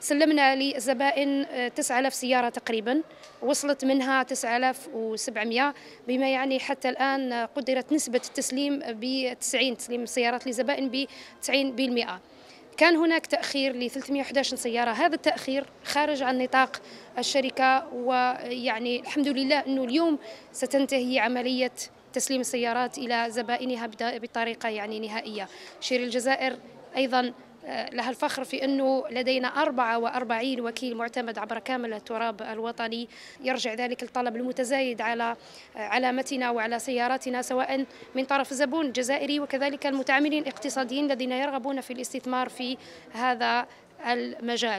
سلمنا للزبائن 9000 سيارة تقريبا وصلت منها 9700 بما يعني حتى الآن قدرت نسبة التسليم ب 90 تسليم السيارات للزبائن ب 90% كان هناك تأخير ل 311 سيارة. هذا التأخير خارج عن نطاق الشركة ويعني الحمد لله أنه اليوم ستنتهي عملية تسليم السيارات إلى زبائنها بطريقة يعني نهائية. شير الجزائر أيضا آه، لها الفخر في أنه لدينا 44 وكيل معتمد عبر كامل التراب الوطني. يرجع ذلك الطلب المتزايد على علامتنا وعلى سياراتنا سواء من طرف الزبون الجزائري وكذلك المتعاملين الاقتصاديين الذين يرغبون في الاستثمار في هذا المجال.